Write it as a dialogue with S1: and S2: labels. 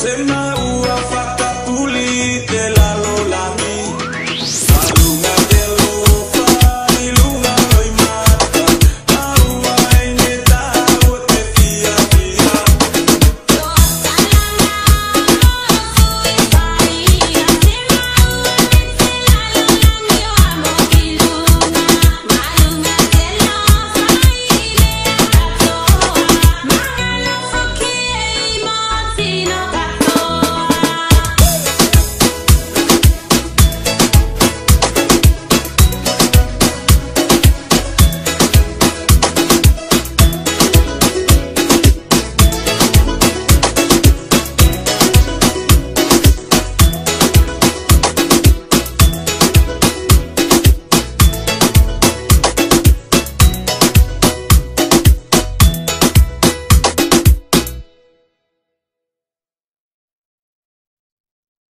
S1: se me